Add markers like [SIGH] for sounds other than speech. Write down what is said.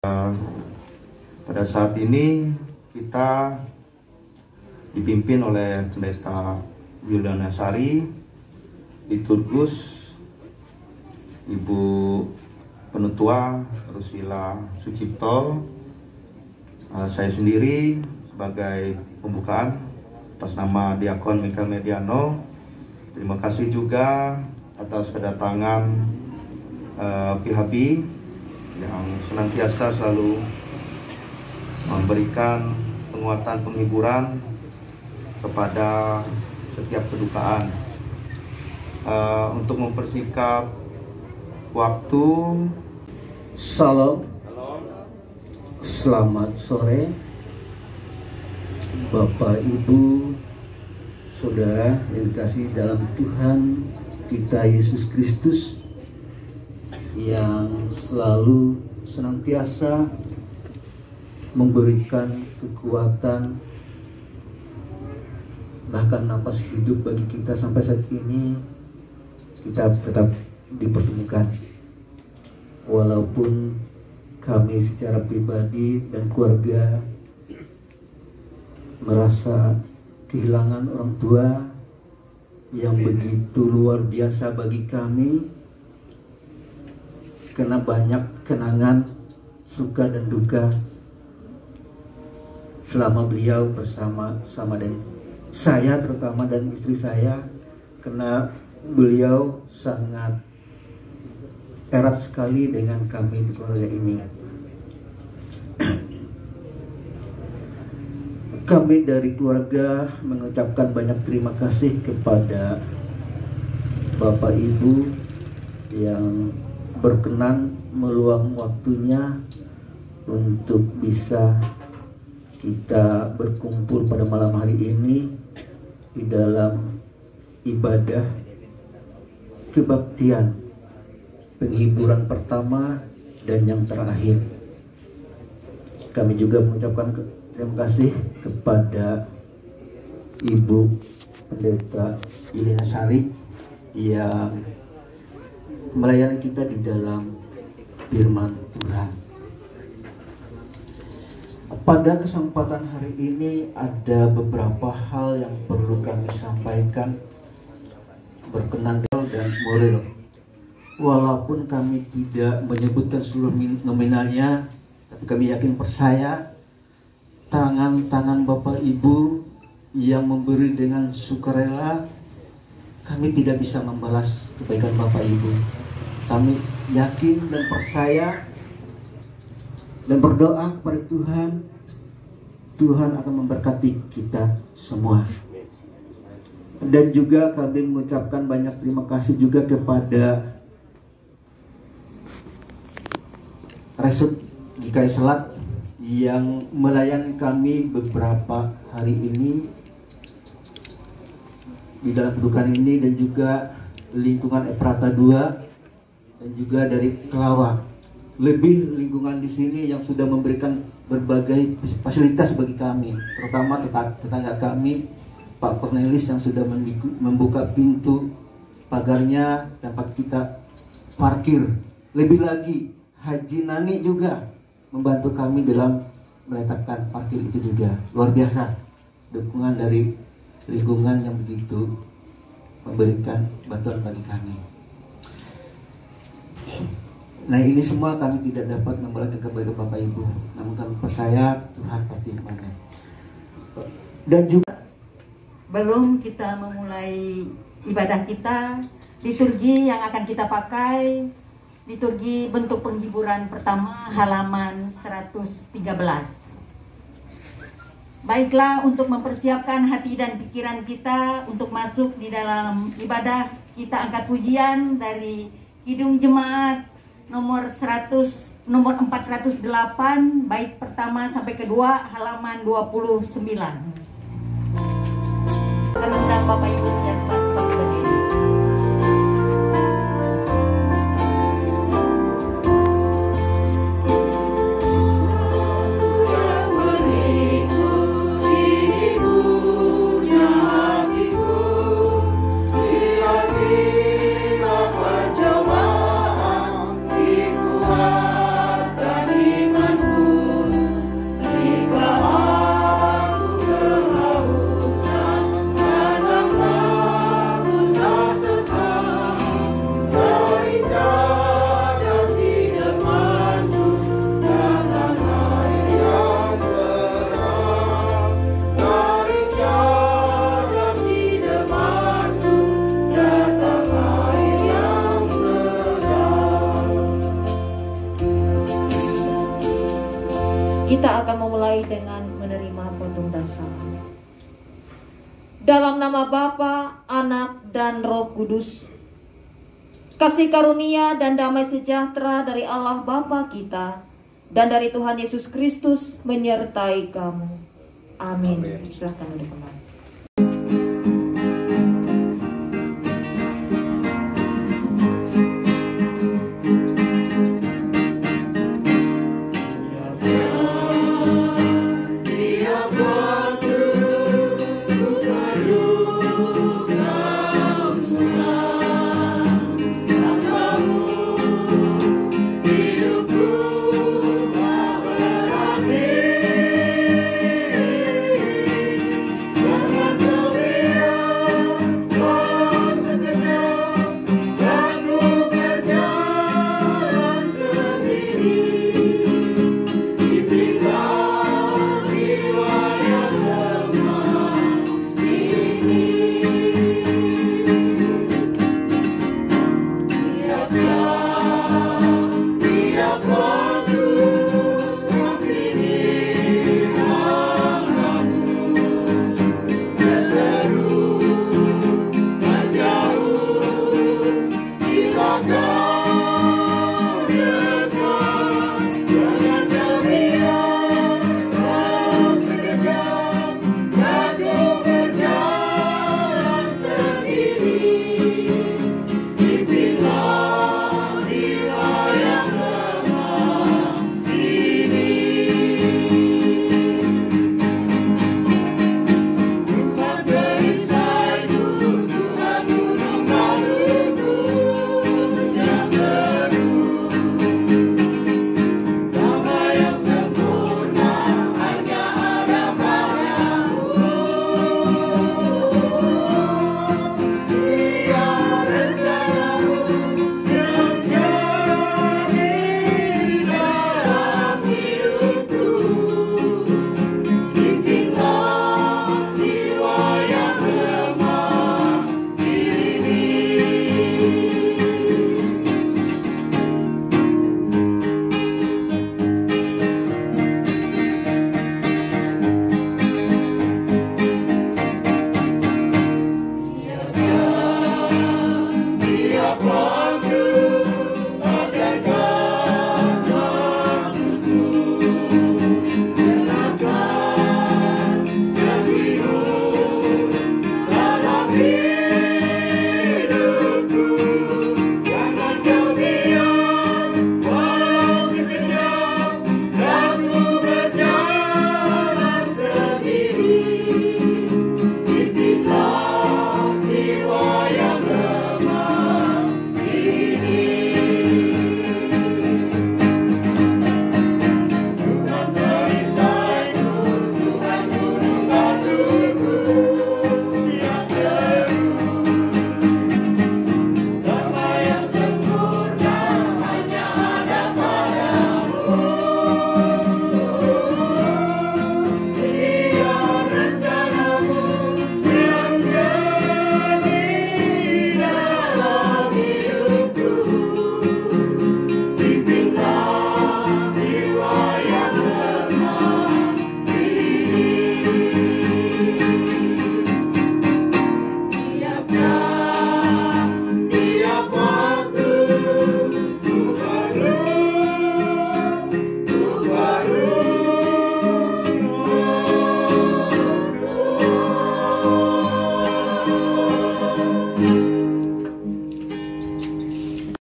Uh, pada saat ini kita dipimpin oleh pendeta Yuliana Sari, liturgus Ibu Penutua Rusila Sucipto, uh, saya sendiri sebagai pembukaan atas nama Diakon Michael Mediano. Terima kasih juga atas kedatangan uh, PHB yang senantiasa selalu memberikan penguatan penghiburan kepada setiap kedukaan. Uh, untuk mempersingkat waktu. Salam. Selamat sore Bapak Ibu Saudara yang dikasih dalam Tuhan kita Yesus Kristus yang selalu senantiasa memberikan kekuatan bahkan nafas hidup bagi kita sampai saat ini kita tetap dipertemukan. Walaupun kami secara pribadi dan keluarga merasa kehilangan orang tua yang begitu luar biasa bagi kami karena banyak kenangan suka dan duka selama beliau bersama sama dan saya terutama dan istri saya karena beliau sangat erat sekali dengan kami di keluarga ini. [CLEARS THROAT] Kami dari keluarga mengucapkan banyak terima kasih kepada Bapak Ibu yang berkenan meluang waktunya untuk bisa kita berkumpul pada malam hari ini di dalam ibadah kebaktian penghiburan pertama dan yang terakhir. Kami juga mengucapkan terima kasih kepada Ibu Pendeta Yelena Sari yang melayani kita di dalam firman Tuhan. Pada kesempatan hari ini ada beberapa hal yang perlu kami sampaikan berkenan dan moral. Walaupun kami tidak menyebutkan seluruh nominalnya, tapi kami yakin percaya tangan-tangan Bapak Ibu yang memberi dengan sukarela kami tidak bisa membalas kebaikan Bapak Ibu. Kami yakin dan percaya dan berdoa kepada Tuhan, Tuhan akan memberkati kita semua. Dan juga kami mengucapkan banyak terima kasih juga kepada Resut GKI Selat yang melayani kami beberapa hari ini di dalam kedudukan ini dan juga lingkungan Eprata 2 dan juga dari Kelawa. Lebih lingkungan di sini yang sudah memberikan berbagai fasilitas bagi kami, terutama tetangga kami Pak Cornelis yang sudah membuka pintu pagarnya tempat kita parkir. Lebih lagi Haji Nani juga membantu kami dalam meletakkan parkir itu juga. Luar biasa dukungan dari lingkungan yang begitu memberikan bantuan bagi kami. Nah ini semua kami tidak dapat membalas kebaikan Bapak Ibu, namun kami percaya Tuhan pasti banyak. Dan juga belum kita memulai ibadah kita, liturgi yang akan kita pakai, liturgi bentuk penghiburan pertama halaman 113. Baiklah untuk mempersiapkan hati dan pikiran kita untuk masuk di dalam ibadah kita angkat pujian dari Kidung Jemaat nomor 100 nomor 408 bait pertama sampai kedua halaman 29. Kita Bapak Ibu Kita akan memulai dengan menerima potong dasar. Dalam nama Bapa, Anak, dan Roh Kudus, kasih karunia dan damai sejahtera dari Allah Bapa kita dan dari Tuhan Yesus Kristus menyertai kamu. Amin. Silahkan duduk kembali. world.